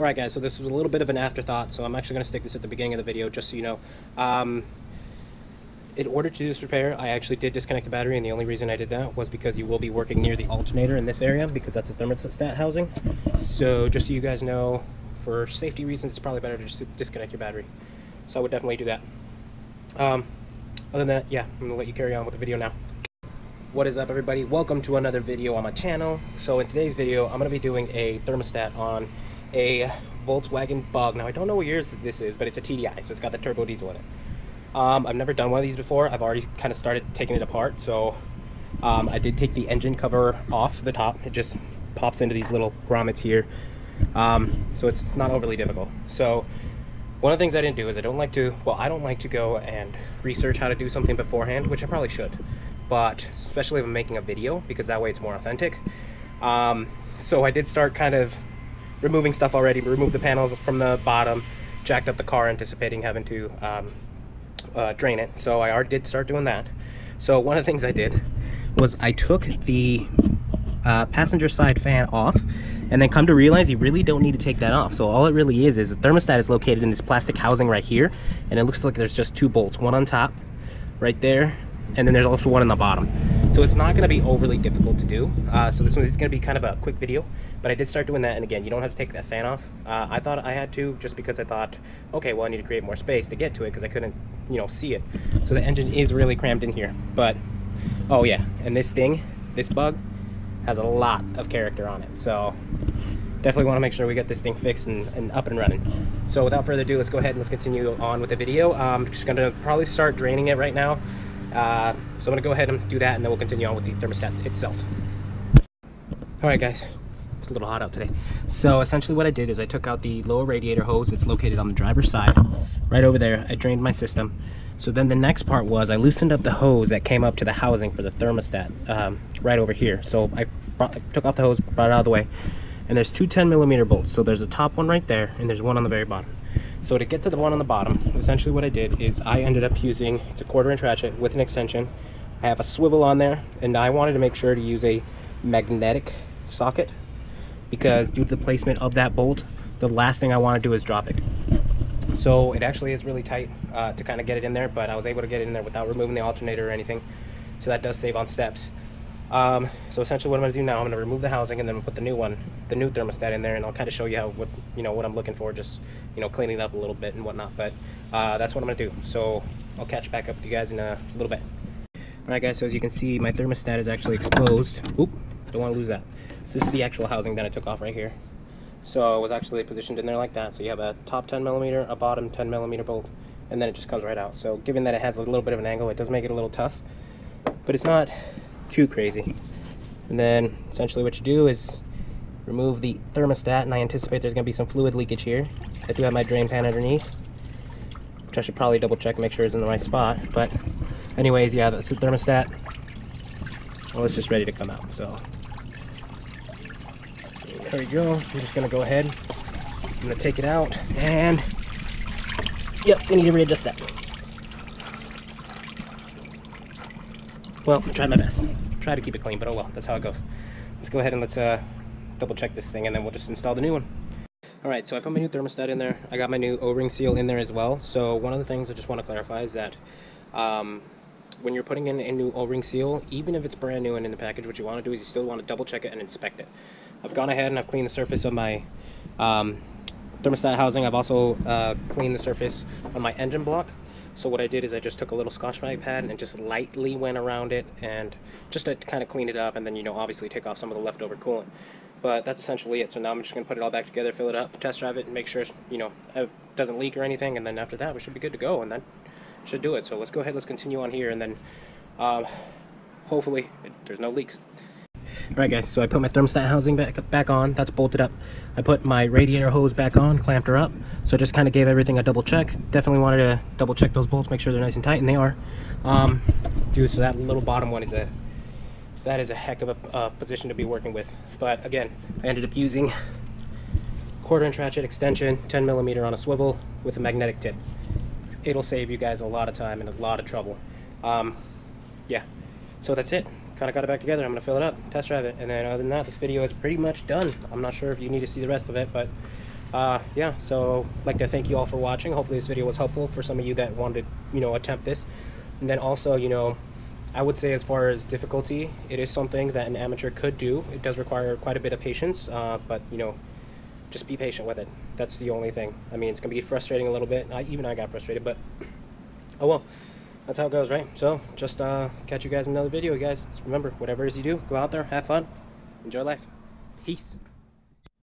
Alright guys, so this was a little bit of an afterthought, so I'm actually going to stick this at the beginning of the video just so you know. Um, in order to do this repair, I actually did disconnect the battery, and the only reason I did that was because you will be working near the alternator in this area, because that's a thermostat housing. So just so you guys know, for safety reasons, it's probably better to just disconnect your battery. So I would definitely do that. Um, other than that, yeah, I'm going to let you carry on with the video now. What is up everybody? Welcome to another video on my channel. So in today's video, I'm going to be doing a thermostat on a Volkswagen Bug. Now, I don't know what years this is, but it's a TDI, so it's got the turbo diesel in it. Um, I've never done one of these before. I've already kind of started taking it apart, so um, I did take the engine cover off the top. It just pops into these little grommets here, um, so it's, it's not overly difficult. So one of the things I didn't do is I don't like to, well, I don't like to go and research how to do something beforehand, which I probably should, but especially if I'm making a video, because that way it's more authentic. Um, so I did start kind of removing stuff already, remove the panels from the bottom, jacked up the car anticipating having to um, uh, drain it. So I already did start doing that. So one of the things I did was I took the uh, passenger side fan off and then come to realize you really don't need to take that off. So all it really is is the thermostat is located in this plastic housing right here and it looks like there's just two bolts, one on top right there and then there's also one on the bottom. So it's not going to be overly difficult to do. Uh, so this one is going to be kind of a quick video, but I did start doing that. And again, you don't have to take that fan off. Uh, I thought I had to just because I thought, okay, well, I need to create more space to get to it because I couldn't, you know, see it. So the engine is really crammed in here. But, oh yeah, and this thing, this bug, has a lot of character on it. So definitely want to make sure we get this thing fixed and, and, up and running. So without further ado, let's go ahead and let's continue on with the video. I'm just going to probably start draining it right now. Uh, so I'm gonna go ahead and do that and then we'll continue on with the thermostat itself. All right guys, a little hot out today. So essentially what I did is I took out the lower radiator hose. It's located on the driver's side, right over there. I drained my system. So then the next part was I loosened up the hose that came up to the housing for the thermostat um, right over here. So I, brought, I took off the hose, brought it out of the way, and there's two 10 millimeter bolts. So there's a top one right there, and there's one on the very bottom. So to get to the one on the bottom, essentially what I did is I ended up using, it's a quarter inch ratchet with an extension. I have a swivel on there and I wanted to make sure to use a magnetic socket because due to the placement of that bolt, the last thing I want to do is drop it. So it actually is really tight uh, to kind of get it in there, but I was able to get it in there without removing the alternator or anything. So that does save on steps. Um, so essentially what I'm going to do now, I'm going to remove the housing and then put the new one, the new thermostat in there, and I'll kind of show you how, what, you know, what I'm looking for, just, you know, cleaning it up a little bit and whatnot. But uh, that's what I'm going to do. So I'll catch back up with you guys in a little bit. Alright guys, so as you can see, my thermostat is actually exposed. Oop, don't want to lose that. So this is the actual housing that I took off right here. So it was actually positioned in there like that. So you have a top 10 millimeter, a bottom 10 millimeter bolt, and then it just comes right out. So given that it has a little bit of an angle, it does make it a little tough, but it's not too crazy. And then essentially what you do is remove the thermostat, and I anticipate there's going to be some fluid leakage here. I do have my drain pan underneath, which I should probably double check and make sure it's in the right spot. But anyways, yeah, that's the thermostat. Well, it's just ready to come out, so. There we go. I'm just to go ahead. I'm to take it out, and yep, we need to readjust that. Well, I tried my best. Try to keep it clean, but oh well, that's how it goes. Let's go ahead and let's uh, double check this thing and then we'll just install the new one. Alright, so I put my new thermostat in there. I got my new O-ring seal in there as well. So one of the things I just want to clarify is that um, when you're putting in a new O-ring seal, even if it's brand new and in the package, what you want to do is you still want to double check it and inspect it. I've gone ahead and I've cleaned the surface of my um, thermostat housing. I've also uh, cleaned the surface on my engine block. So what I did is I just took a little Scotch-Brite pad and just lightly went around it and just to kind of clean it up and then, you know, obviously take off some of the leftover coolant. But that's essentially it. So now I'm just going to put it all back together, fill it up, test drive it, and make sure, you know, it doesn't leak or anything. And then after that, we should be good to go. And that should do it. So let's go ahead, let's continue on here. And then um, hopefully it, there's no leaks. Alright guys, so I put my thermostat housing back, back on, that's bolted up. I put my radiator hose back on, clamped her up. So I just kind of gave everything a double check. Definitely wanted to double check those bolts, make sure they're nice and tight, and they are. Um, dude, so that little bottom one is a, that is a heck of a uh, position to be working with. But again, I ended up using quarter inch ratchet extension, 10 millimeter on a swivel with a magnetic tip. It'll save you guys a lot of time and a lot of trouble. Um, yeah, so that's it kind of got it back together. I'm going to fill it up, test drive it, and then other than that, this video is pretty much done. I'm not sure if you need to see the rest of it, but uh, yeah, so like to thank you all for watching. Hopefully this video was helpful for some of you that wanted to, you know, attempt this. And then also, you know, I would say as far as difficulty, it is something that an amateur could do. It does require quite a bit of patience, uh, but, you know, just be patient with it. That's the only thing. I mean, it's going to be frustrating a little bit. I, even I got frustrated, but oh well. That's how it goes, right? So, just uh, catch you guys in another video, guys. Just remember, whatever it is you do, go out there, have fun, enjoy life. Peace.